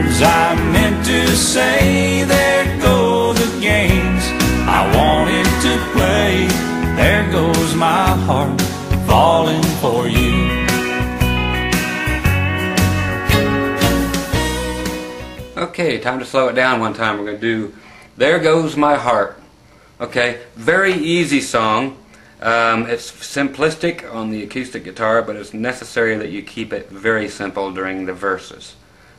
words I meant to say. There go the games I wanted to play. There goes my heart falling for you. Okay, time to slow it down one time. We're going to do There Goes My Heart. Okay, very easy song. Um, it's simplistic on the acoustic guitar, but it's necessary that you keep it very simple during the verses.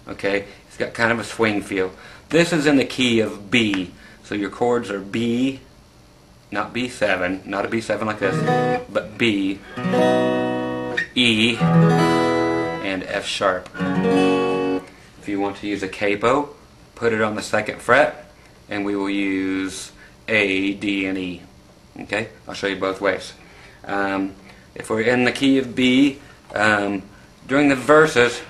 Okay, got kind of a swing feel. This is in the key of B, so your chords are B, not B7, not a B7 like this, but B, E, and F sharp. If you want to use a capo, put it on the second fret, and we will use A, D, and E. Okay, I'll show you both ways. Um, if we're in the key of B, um, during the verses,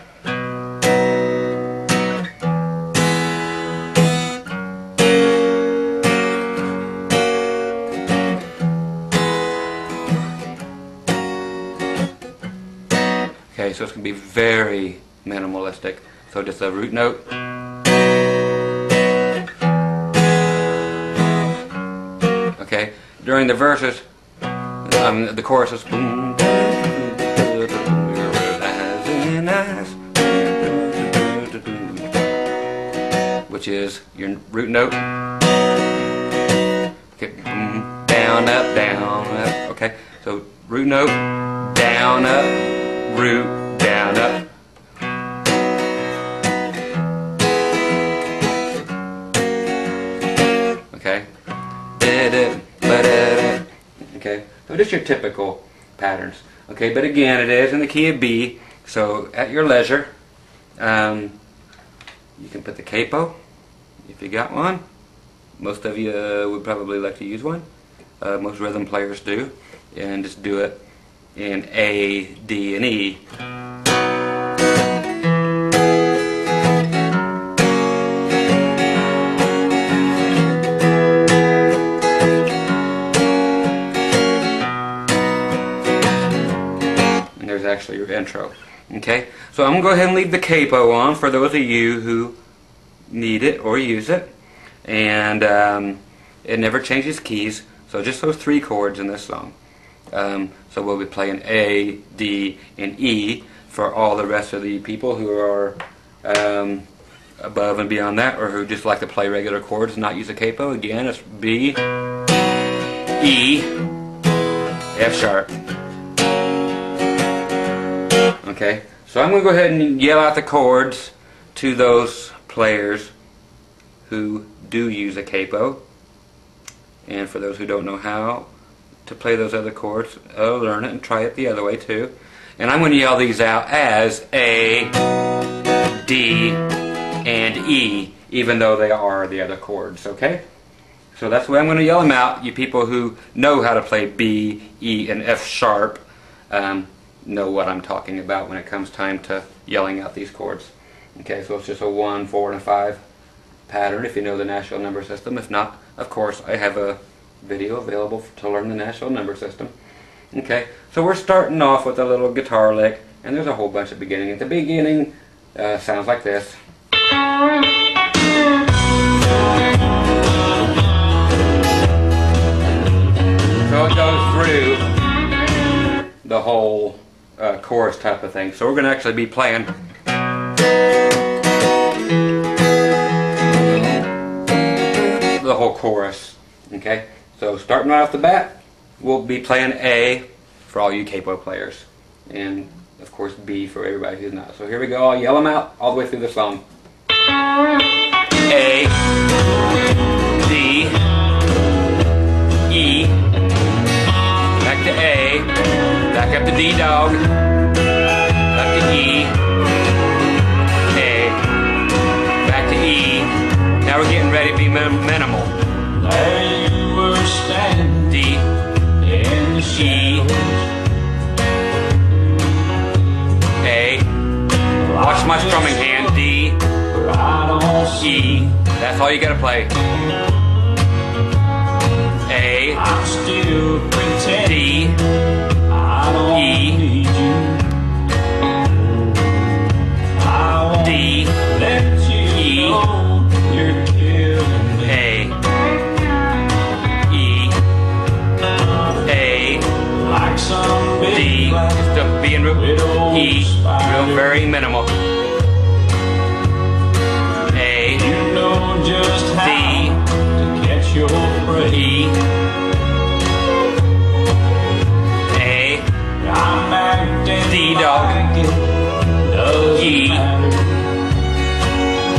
Okay, so it's going to be very minimalistic. So just a root note. Okay, during the verses, um, the chorus is. Which is your root note. Okay, down, up, down, up. Okay, so root note, down, up, root, down, up. Okay. Okay. So just your typical patterns. Okay, but again, it is in the key of B. So at your leisure, um, you can put the capo if you got one. Most of you uh, would probably like to use one. Uh, most rhythm players do, and just do it in A, D, and E. and there's actually your intro. Okay, so I'm going to go ahead and leave the capo on for those of you who need it or use it. And um, it never changes keys, so just those three chords in this song. Um, so we'll be playing A, D, and E for all the rest of the people who are um, above and beyond that, or who just like to play regular chords and not use a capo. Again, it's B, E, F sharp. Okay, so I'm going to go ahead and yell out the chords to those players who do use a capo. And for those who don't know how to play those other chords, uh, learn it and try it the other way too. And I'm going to yell these out as A, D, and E, even though they are the other chords, okay? So that's the way I'm going to yell them out. You people who know how to play B, E, and F sharp um, know what I'm talking about when it comes time to yelling out these chords. Okay, so it's just a 1, 4, and a 5 pattern if you know the Nashville number system. If not, of course, I have a video available to learn the Nashville number system. Okay, so we're starting off with a little guitar lick, and there's a whole bunch the beginning. At the beginning, uh, sounds like this. So it goes through the whole uh, chorus type of thing. So we're going to actually be playing the whole chorus. Okay, so starting right off the bat, we'll be playing A for all you capo players, and of course B for everybody who's not. So here we go. I'll yell them out all the way through the song. A, D, E, back to A, back up to D dog, back to E, A, back to E. Now we're getting ready E. That's all you gotta play. A. I still D. I don't e. need you. D. Just a B and root. E. Real very minimal. Your. E, I'm dog. E.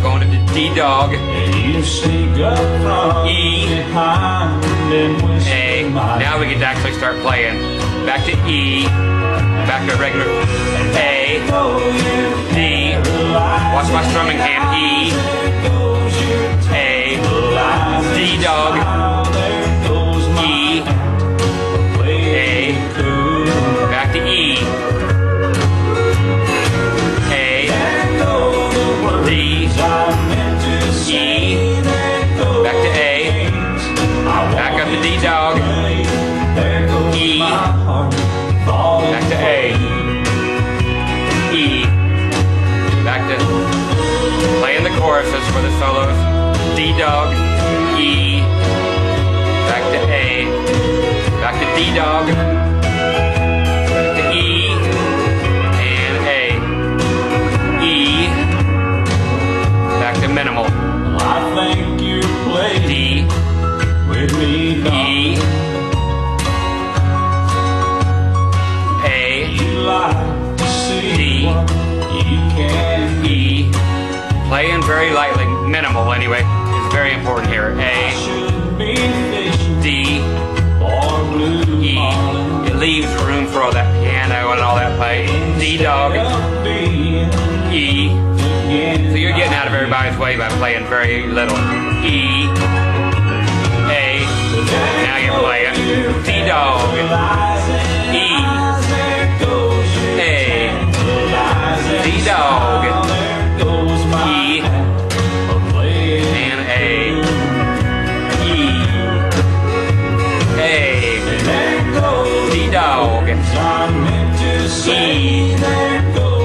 going to the D dog, you sneak up from E. behind and A. my Now we get to actually start playing. Back to E, back to regular A, D, watch my strumming hand, E, dog, E, A. back to E, A, say. E, back to A, back up to D dog, E. back to A, E, back to playing the choruses for the solos, D dog, D dog, to E, and A, E, back to minimal, I think you played D, with me, E, A, like to see D. what you can E, playing very lightly, minimal anyway, is very important here. A, all that piano and all that play. D dog, E. So you're getting out of everybody's way by playing very little. E, A, now you're playing. D dog,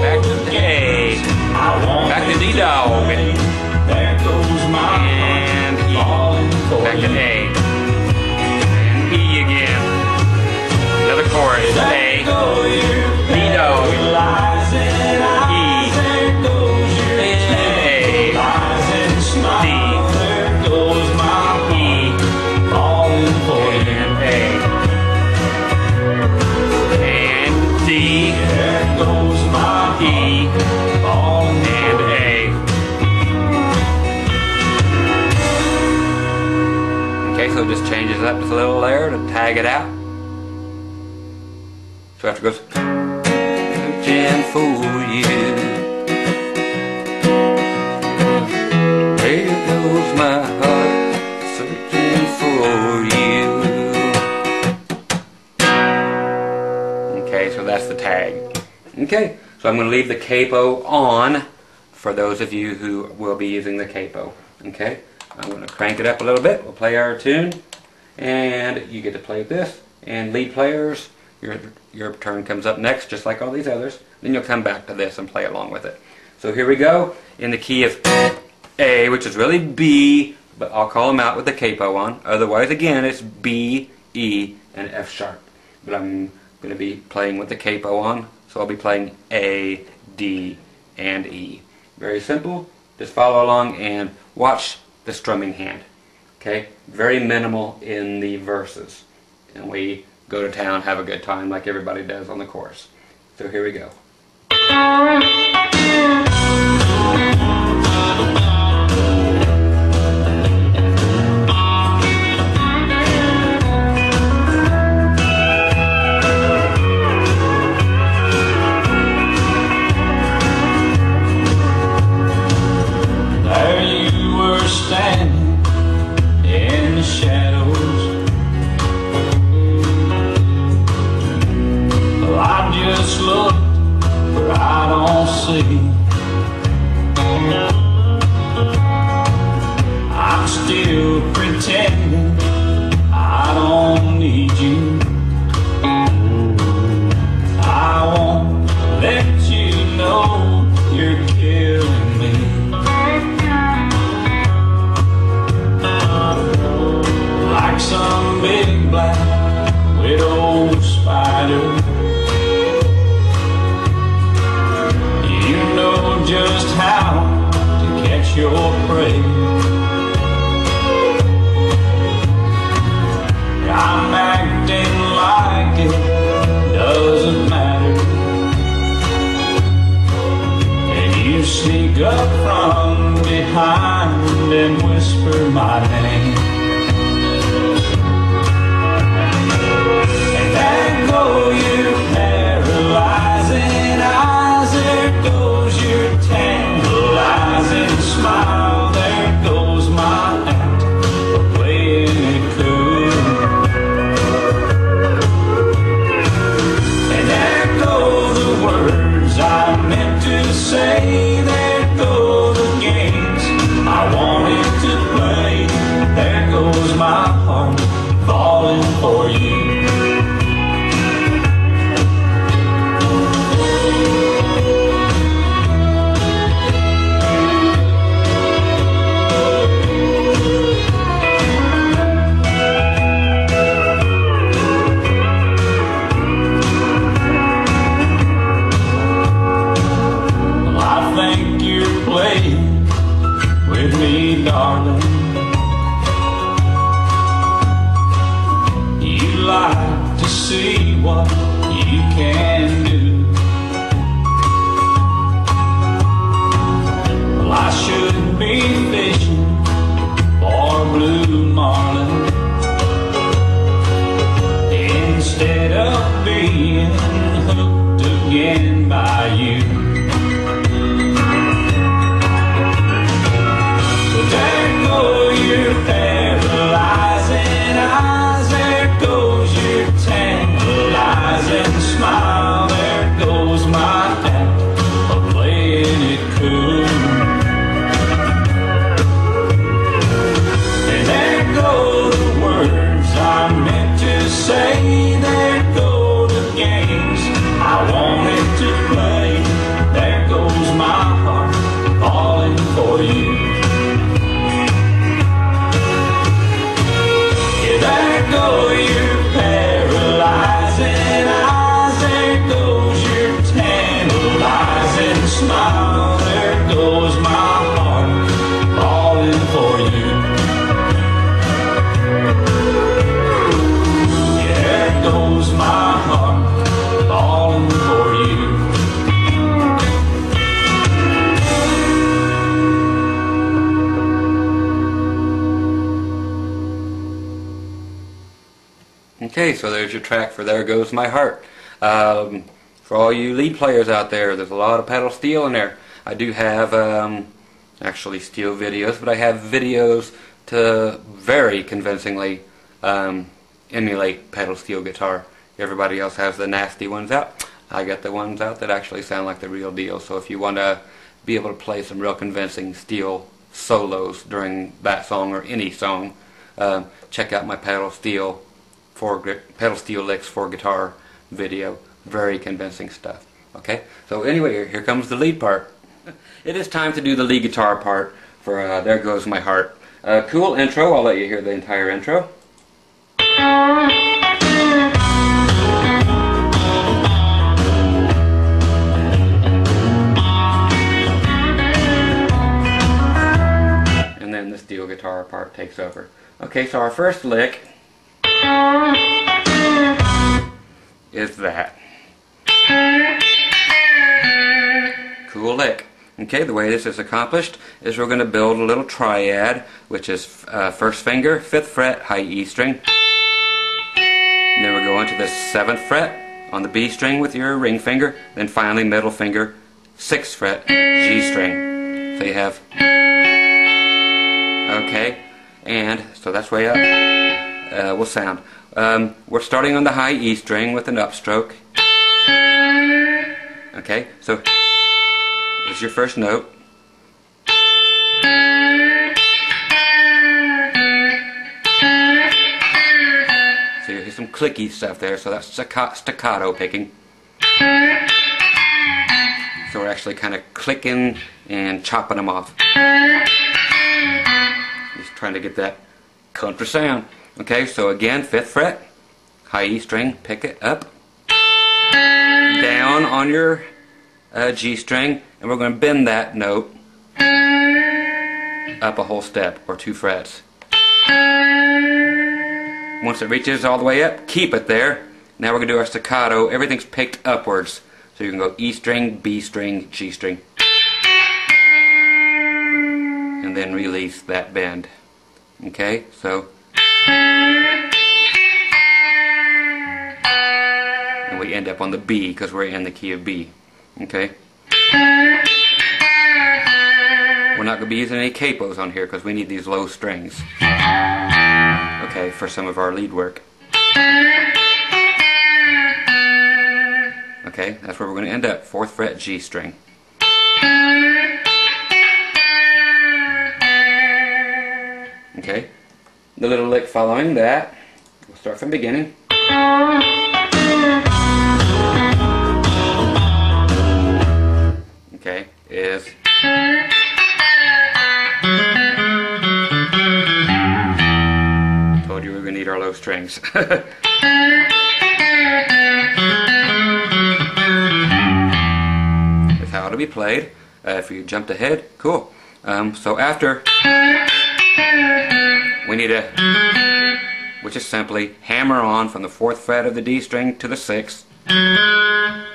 back to the A, back to D Okay, so it just changes up a little there to tag it out. So after it goes searching for you. There goes my heart searching for you. Okay, so that's the tag. Okay, so I'm going to leave the capo on for those of you who will be using the capo. Okay, I'm going to crank it up a little bit. We'll play our tune, and you get to play this. And lead players, your your turn comes up next, just like all these others. Then you'll come back to this and play along with it. So here we go in the key of A, which is really B, but I'll call them out with the capo on. Otherwise, again, it's B, E, and F sharp. But I'm going to be playing with the capo on, so I'll be playing A, D, and E. Very simple. Just follow along and watch the strumming hand. Okay? Very minimal in the verses. And we go to town, have a good time like everybody does on the chorus. So here we go. What you can Okay, so there's your track for There Goes My Heart. Um, for all you lead players out there, there's a lot of pedal steel in there. I do have um, actually steel videos, but I have videos to very convincingly um, emulate pedal steel guitar. Everybody else has the nasty ones out. I got the ones out that actually sound like the real deal. So if you want to be able to play some real convincing steel solos during that song or any song, um, check out my pedal steel for pedal steel licks for guitar video. Very convincing stuff. Okay, so anyway, here- here comes the lead part. It is time to do the lead guitar part for uh, There Goes My Heart. Uh, cool intro. I'll let you hear the entire intro. And then the steel guitar part takes over. Okay, so our first lick is that. Cool lick. Okay, the way this is accomplished is we're going to build a little triad, which is uh, first finger, fifth fret, high E string. And then we're going to the seventh fret on the B string with your ring finger. Then finally middle finger, sixth fret, G string. So you have. Okay, and so that's way up. Uh, will sound. Um, we're starting on the high E string with an upstroke. Okay, so is your first note. So you hear some clicky stuff there, so that's staccato picking. So we're actually kind of clicking and chopping them off. Just trying to get that contra sound. Okay, so again, fifth fret, high E string, pick it up, down on your uh, G string, and we're going to bend that note up a whole step or two frets. Once it reaches all the way up, keep it there. Now we're going to do our staccato. Everything's picked upwards. So you can go E string, B string, G string. And then release that bend. Okay, so. And we end up on the B because we're in the key of B. Okay? We're not going to be using any capos on here because we need these low strings. Okay, for some of our lead work. Okay, that's where we're going to end up. Fourth fret G string. Okay, the little lick following that, we'll start from the beginning. Okay, is told you we are to need our low strings. That's how it'll be played. Uh, if you jumped ahead, cool. Um, so after, we need a, which is simply hammer on from the fourth fret of the D string to the sixth. And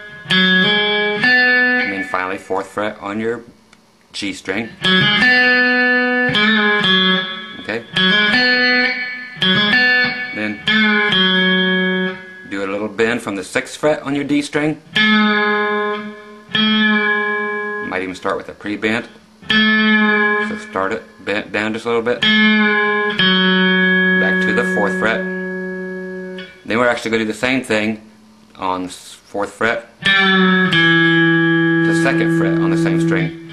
then finally fourth fret on your G string. Okay. Then do a little bend from the sixth fret on your D string. Might even start with a pre-bend. So start it, bend down just a little bit. Back to the fourth fret. Then we're actually going to do the same thing on the fourth fret The second fret on the same string.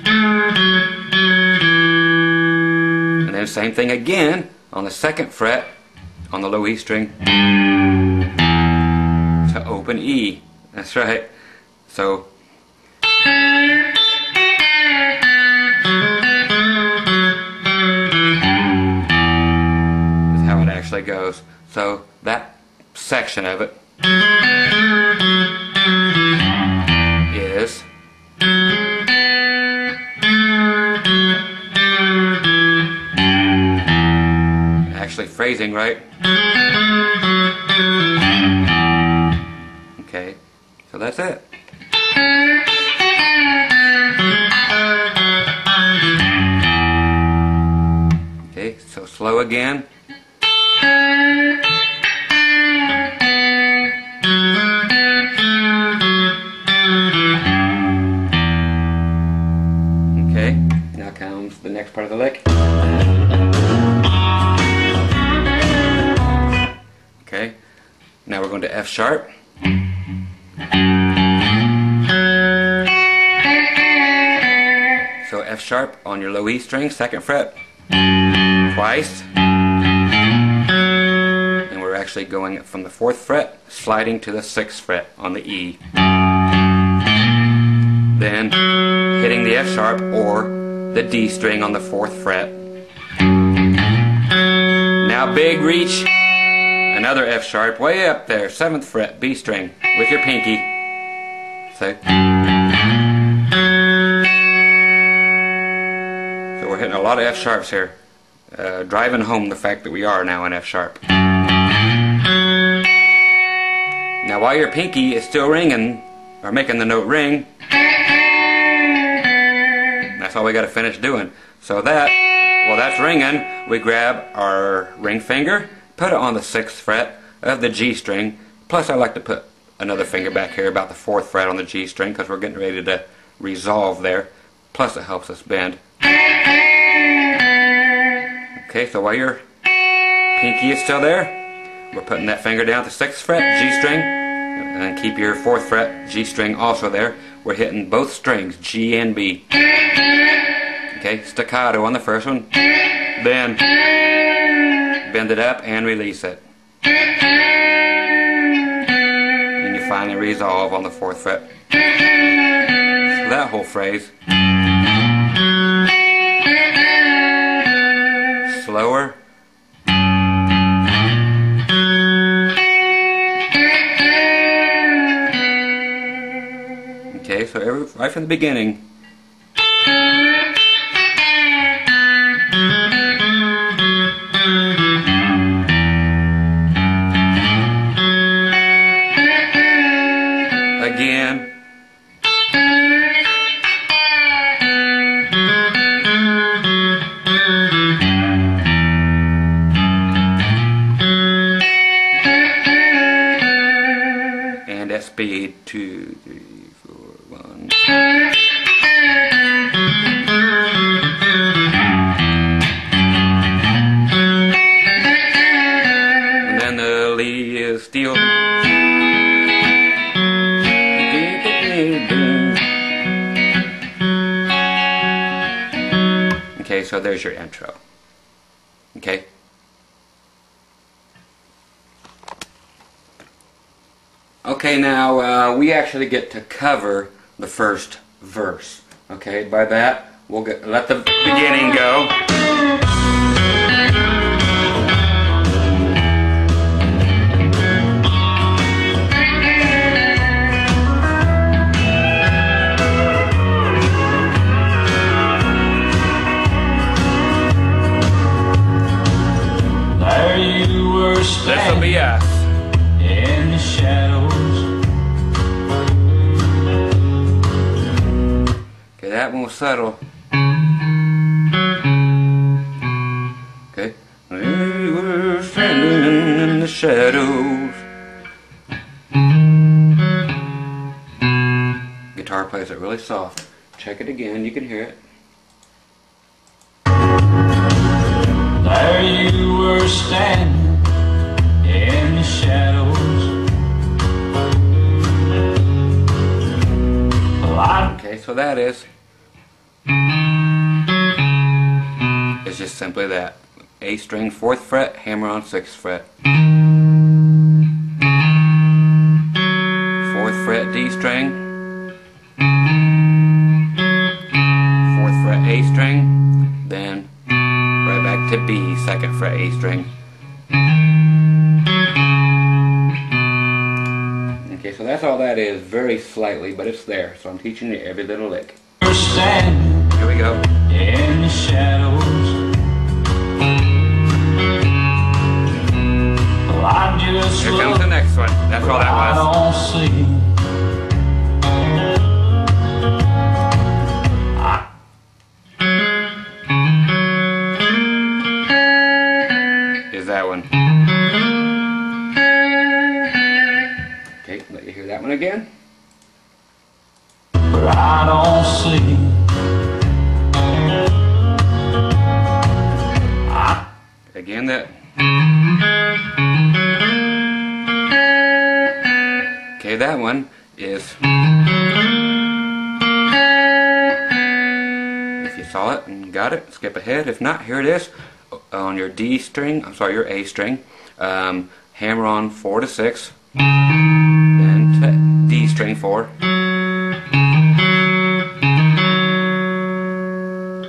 And then same thing again on the second fret on the low E string to open E. That's right. So goes. So that section of it is actually phrasing right. Okay, so that's it. Okay, so slow again. Part of the lick. Okay, now we're going to F sharp. So F sharp on your low E string, second fret, twice. And we're actually going from the fourth fret, sliding to the sixth fret on the E. Then hitting the F sharp or the D string on the fourth fret. Now big reach, another F sharp way up there, seventh fret, B string with your pinky. So, so we're hitting a lot of F sharps here, uh, driving home the fact that we are now in F sharp. Now while your pinky is still ringing, or making the note ring, that's all we got to finish doing. So that, while that's ringing, we grab our ring finger, put it on the sixth fret of the G string. Plus, I like to put another finger back here about the fourth fret on the G string because we're getting ready to resolve there. Plus, it helps us bend. Okay, so while your pinky is still there, we're putting that finger down the sixth fret, G string, and keep your fourth fret, G string also there. We're hitting both strings, G and B. Okay, staccato on the first one, then bend it up and release it. And you finally resolve on the fourth fret. So that whole phrase. Slower. so every, right from the beginning. Again. and at speed two, three, and then the is steel. Okay, so there's your intro. Okay? Okay, now uh, we actually get to cover the first verse. Okay, by that, we'll get, let the beginning go. One. Okay. We were standing in the shadows. Guitar plays it really soft. Check it again, you can hear it. There you were standing in the shadows. Okay, so that is. Just simply that. A string, fourth fret, hammer on sixth fret. Fourth fret, D string. Fourth fret, A string. Then right back to B, second fret, A string. Okay, so that's all that is, very slightly, but it's there. So I'm teaching you every little lick. Here we go. Here comes the next one. That's all that was. Skip ahead. If not, here it is on your D string. I'm sorry, your A string. Um, hammer on four to six, then to D string four.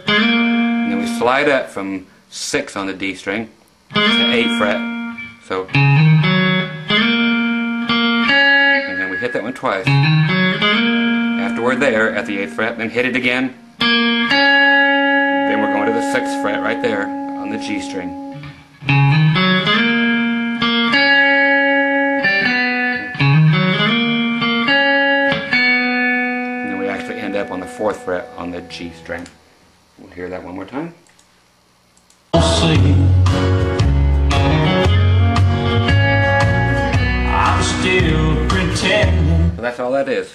And then we slide up from six on the D string to eight fret. So, and then we hit that one twice. After we're there at the eighth fret, then hit it again. The sixth fret right there on the G string. And then we actually end up on the fourth fret on the G string. We'll hear that one more time. don't see. I'm still pretending. So that's all that is.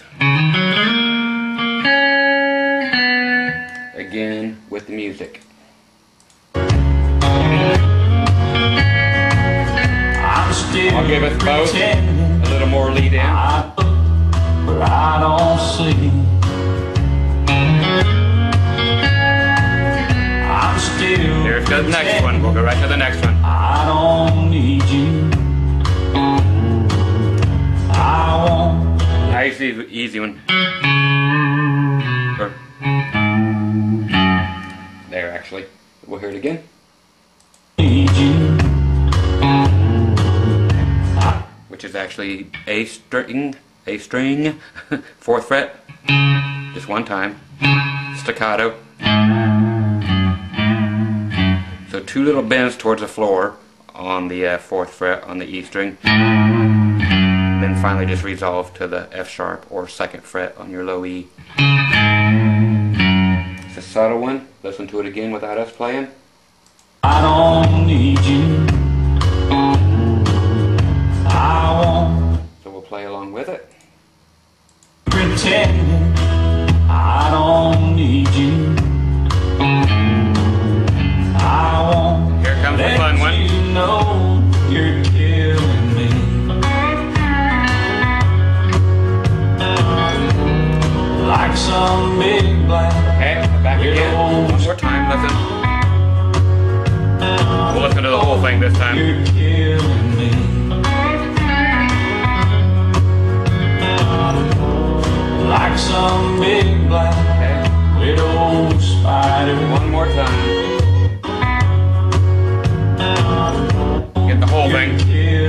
Again with the music. I'll give us both a little more lead in. I but I don't see. I'm still Here's the next one. We'll go right to the next one. I don't need you. I won't Nice, easy, easy one. There, actually. We'll hear it again. Is actually A string, A string, fourth fret, just one time, staccato. So two little bends towards the floor on the uh, fourth fret on the E string. Then finally just resolve to the F sharp or second fret on your low E. It's a subtle one. Listen to it again without us playing. I don't need you. Pretending I don't need you. I won't Here comes the fun one. you know you're killing me. Like some big black Okay, back again. One more time, listen. We'll listen to the whole thing this time. Like some big black widow spider. one more time. Get the whole You're thing.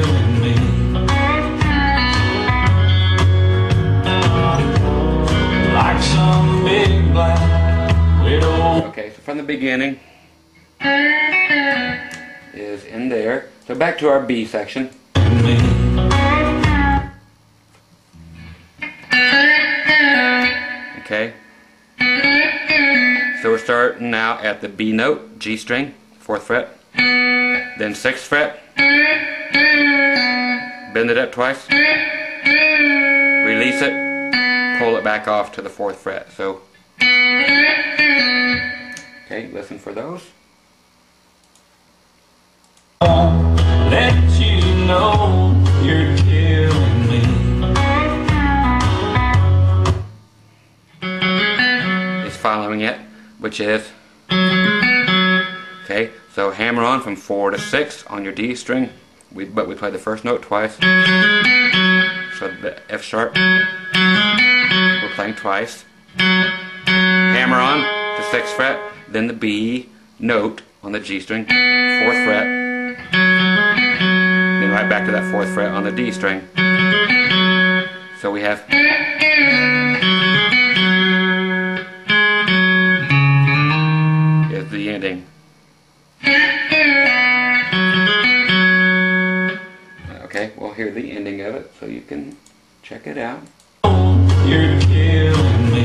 Like some big black widow. Okay, so from the beginning is in there. So back to our B section. Okay. So we're starting now at the B note, G string, fourth fret, then sixth fret, bend it up twice, release it, pull it back off to the fourth fret. So, okay, listen for those. Let you know you're following it, which is okay. So hammer on from four to six on your D string. We but we play the first note twice. So the F sharp we're playing twice. Hammer on to sixth fret, then the B note on the G string, fourth fret, then right back to that fourth fret on the D string. So we have Okay, we'll hear the ending of it so you can check it out. You're killing me.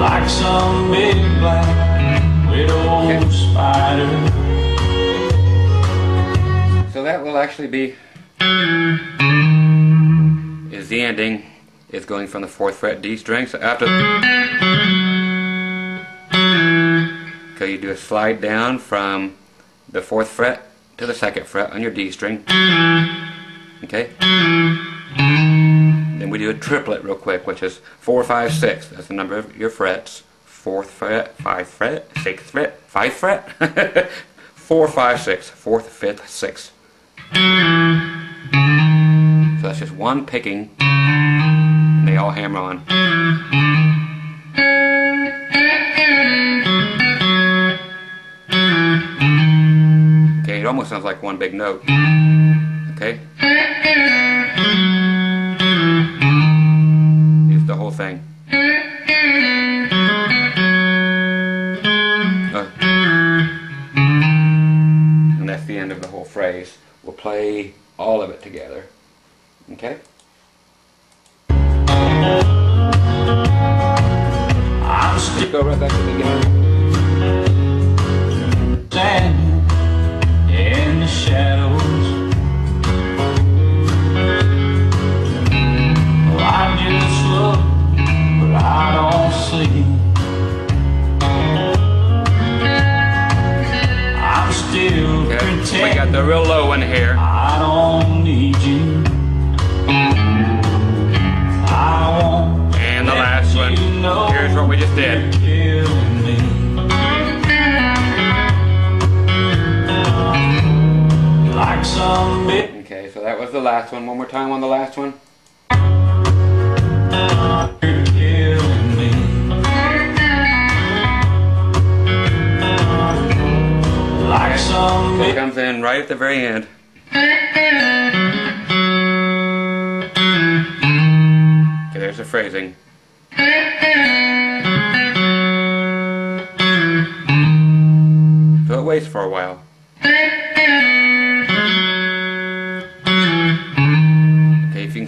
Like some big black widow Okay. spider. So that will actually be is the ending is going from the fourth fret D string. So after okay, you do a slide down from the fourth fret to the second fret on your D string. Okay. Then we do a triplet real quick, which is four, five, six. That's the number of your frets. Fourth fret, five fret, sixth fret, five fret. four, five, six. Fourth, fifth, sixth. So that's just one picking. They all hammer on. Okay, it almost sounds like one big note. Okay? It's the whole thing. Uh, and that's the end of the whole phrase. We'll play that was the last one. One more time on the last one. So it comes in right at the very end. Okay, there's the phrasing. So it waits for a while.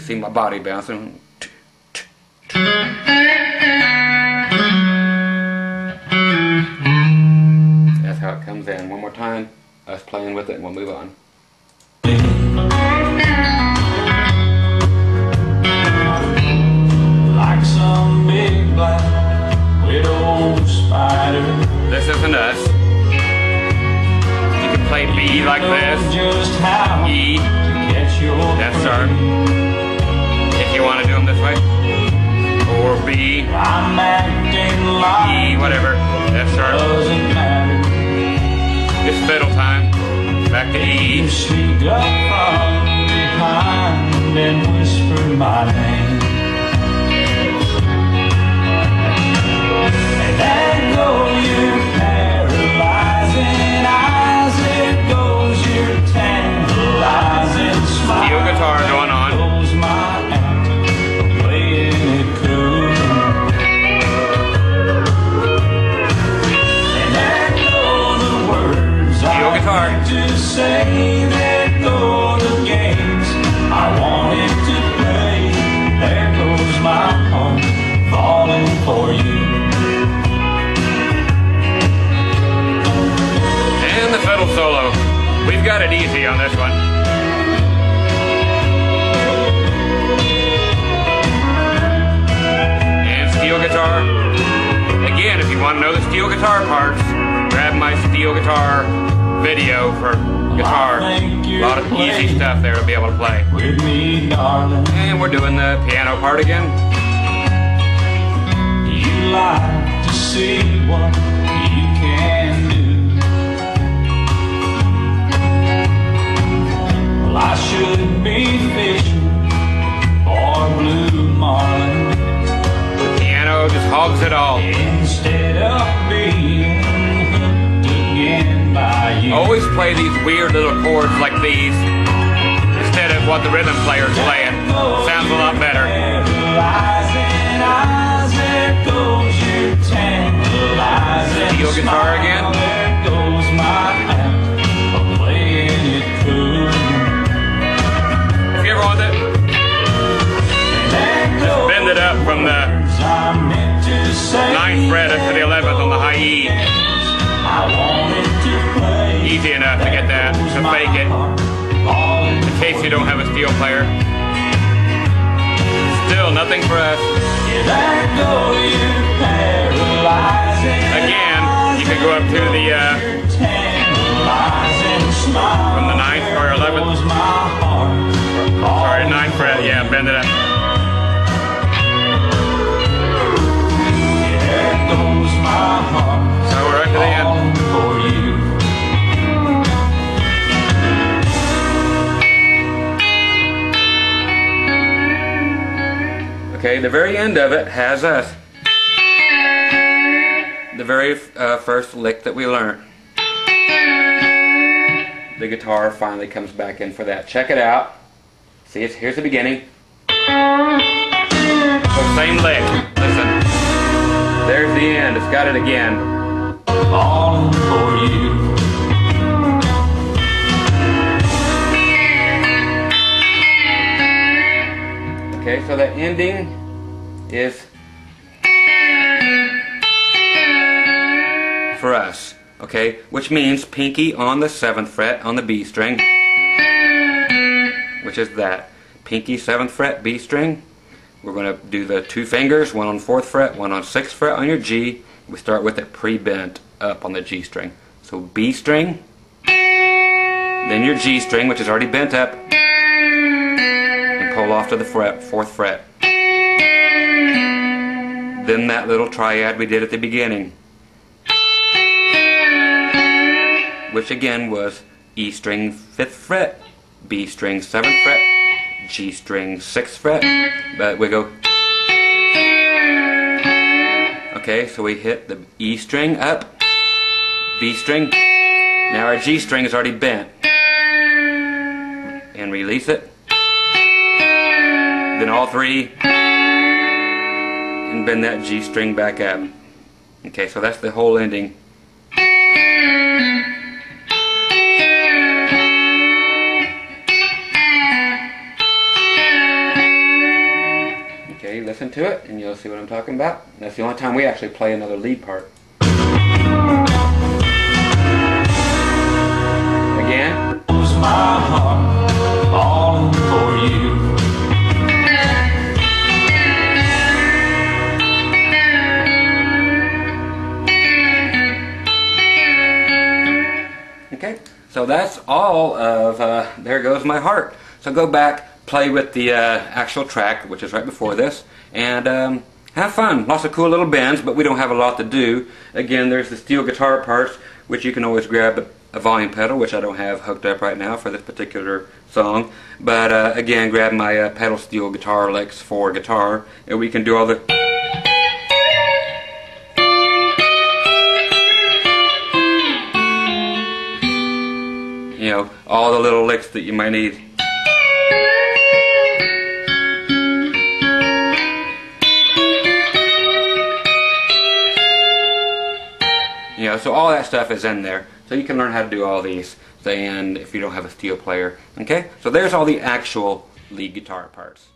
see my body bouncing. That's how it comes in. One more time, us playing with it, and we'll move on. Like some big black widow spider. This isn't us. You can play B like this. E. That's our if you want to do them this way. Or B, E, whatever. F sharp. It's fiddle time. Back to E. She got from behind and whispered my name. And go you. Easy on this one. And steel guitar. Again, if you want to know the steel guitar parts, grab my steel guitar video for guitar. A lot of easy stuff there to be able to play. With me, darling, And we're doing the piano part again. you like to see what I should be fishing blue marlin Piano just hogs it all. instead of being hooked again by you. Always play these weird little chords like these instead of what the rhythm player's playing. Sounds a lot better. There goes your Steel guitar again. Ever it, There bend it up from the ninth fret up to the 11th on the high E. Easy enough to get that, to fake it. In case you don't have a steel player. Still nothing for us. Again, you can go up to the uh, it up. So we're to the end. Okay, the very end of it has us. The very uh, first lick that we learned. The guitar finally comes back in for that. Check it out. See, here's the beginning. Same lick. Listen. There's the end. It's got it again. Falling for you. Okay, so the ending is for us. Okay, which means pinky on the seventh fret on the B string, which is that. Pinky seventh fret B string. We're going to do the two fingers, one on fourth fret, one on sixth fret on your G. We start with it pre-bent up on the G string. So B string, then your G string, which is already bent up, and pull off to the fret, fourth fret. Then that little triad we did at the beginning, which again was E string fifth fret, B string seventh fret, G string sixth fret, but we go. Okay, so we hit the E string up, B string. Now our G string is already bent. And release it. Then all three. And bend that G string back up. Okay, so that's the whole ending. Listen to it and you'll see what I'm talking about. That's the only time we actually play another lead part. Again. Was my heart falling for you? Okay, so that's all of uh, There Goes My Heart. So go back, play with the uh, actual track, which is right before this, and um, have fun. Lots of cool little bends, but we don't have a lot to do. Again, there's the steel guitar parts, which you can always grab a volume pedal, which I don't have hooked up right now for this particular song. But uh, again, grab my uh, pedal steel guitar licks for guitar, and we can do all the you know, all the little licks that you might need. You know, so all that stuff is in there. So you can learn how to do all these. And if you don't have a steel player. Okay? So there's all the actual lead guitar parts.